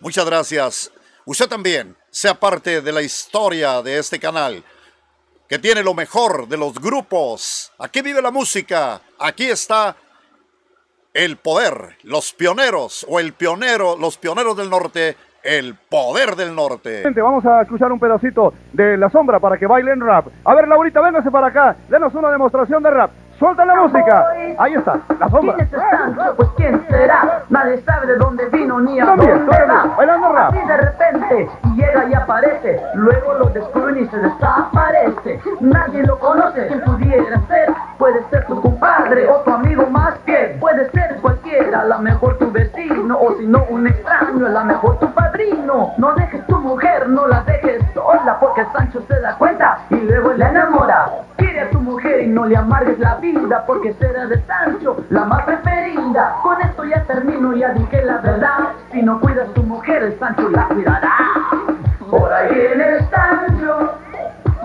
Muchas gracias. Usted también sea parte de la historia de este canal que tiene lo mejor de los grupos. Aquí vive la música. Aquí está el poder, los pioneros o el pionero, los pioneros del norte, el poder del norte. Vamos a escuchar un pedacito de La Sombra para que bailen rap. A ver, Laurita, véngase para acá. Denos una demostración de rap. Suelta la música. Ahí está, la sombra. ¿Quién es Sancho? Pues quién será. Nadie sabe de dónde vino ni a También, dónde va. bailando rap. Así de repente llega y aparece. Luego lo descubren y se desaparece. Nadie lo conoce. ¿Quién pudiera ser? Puede ser tu compadre o tu amigo más fiel. Puede ser cualquiera, a lo mejor tu vecino o si no un extraño, a lo mejor tu padrino. No dejes tu mujer, no la dejes sola porque Sancho se da cuenta y luego la enamora. Quiere a tu mujer y no le amargues la vida porque será de Sancho la más preferida. Con esto ya termino, ya dije la verdad. Si no cuidas tu mujer, el Sancho la cuidará. Por ahí viene el Sancho,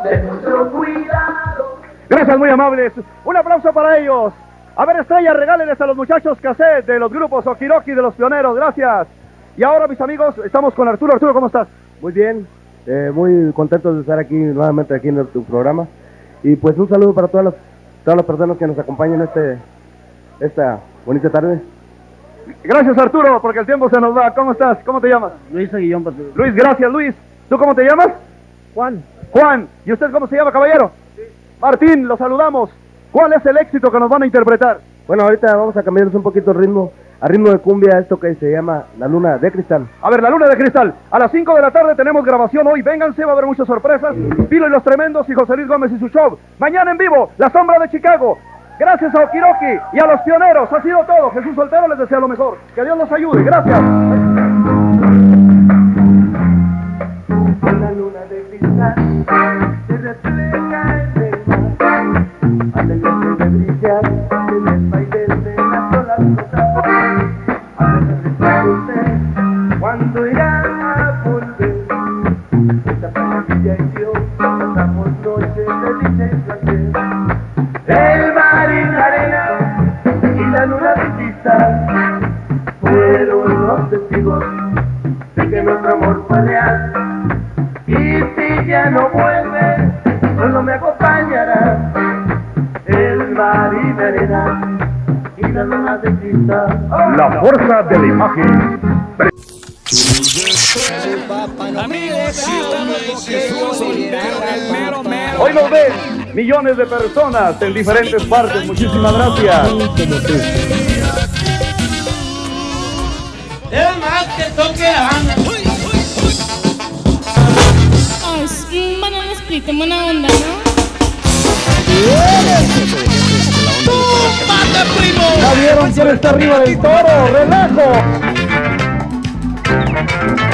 de mucho cuidado. Gracias, muy amables. Un aplauso para ellos. A ver, Estrella, regálenles a los muchachos cassette de los grupos Okiroki de los pioneros. Gracias. Y ahora, mis amigos, estamos con Arturo. Arturo, ¿cómo estás? Muy bien, eh, muy contentos de estar aquí nuevamente aquí en tu programa. Y pues un saludo para todas las, todas las personas que nos acompañan este, esta bonita tarde. Gracias, Arturo, porque el tiempo se nos va. ¿Cómo estás? ¿Cómo te llamas? Luis Aguillón, Luis, gracias, Luis. ¿Tú cómo te llamas? Juan. Juan. ¿Y usted cómo se llama, caballero? Martín, lo saludamos. ¿Cuál es el éxito que nos van a interpretar? Bueno, ahorita vamos a cambiarles un poquito el ritmo, a ritmo de cumbia, esto que se llama La Luna de Cristal. A ver, la luna de cristal. A las 5 de la tarde tenemos grabación hoy. Vénganse, va a haber muchas sorpresas. Pilo y los tremendos y José Luis Gómez y su show. Mañana en vivo, La Sombra de Chicago. Gracias a Okiroki y a los pioneros. Ha sido todo. Jesús Soltero les desea lo mejor. Que Dios los ayude. Gracias. La luna de cristal cuando. Esta maravilla y yo pasamos noches placer. El mar y la arena y la luna de cristal fueron los testigos de que nuestro amor fue real. Y si ya no vuelve, solo me acompañará el mar y la arena y la luna de cristal. La fuerza de la imagen. Hoy nos ven millones de personas en diferentes partes. Muchísimas gracias. Es más que toque Ana. Ay, sí, un banana split en buena onda, ¿no? ¡Mate, primo! ¿Ya vieron quién está arriba del toro? ¡Relajo! Thank you.